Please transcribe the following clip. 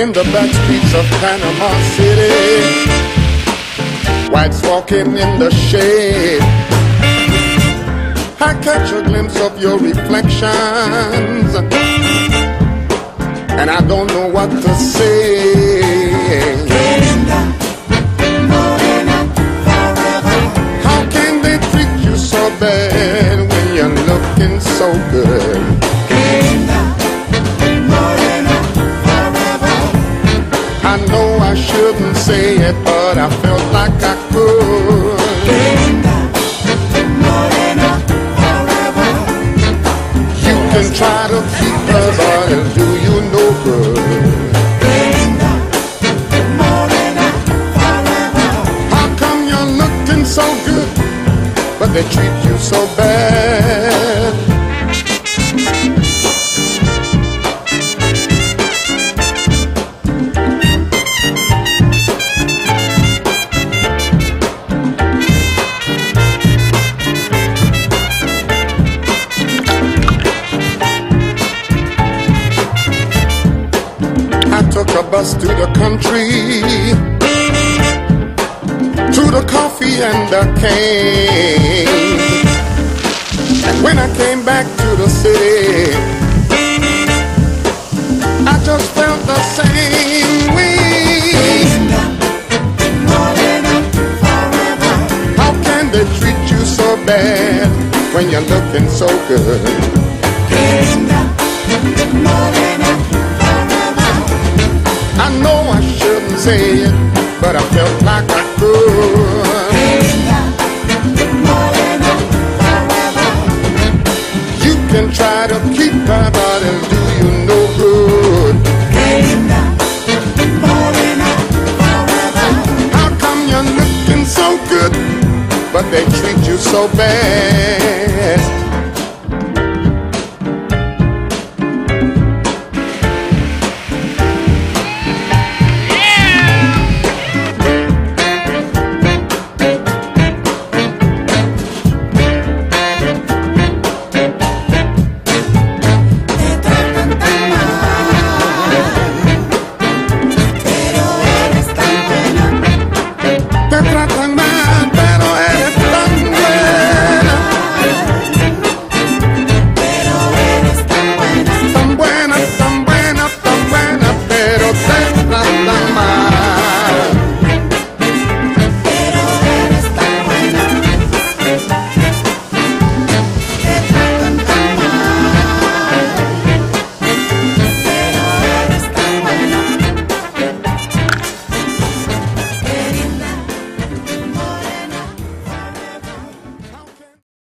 in the back streets of Panama City. Whites walking in the shade. I catch a glimpse of your reflections, and I don't know what to say. How can they treat you so bad when you're looking so good? Say it, but I felt like I could. You can try to keep her, but it'll do you no good. How come you're looking so good, but they treat you so bad? A bus to the country, to the coffee and the cane. And when I came back to the city, I just felt the same way. How can they treat you so bad when you're looking so good? Say it, but I felt like I could. You can try to keep my body, do you no good. How come you're looking so good, but they treat you so bad?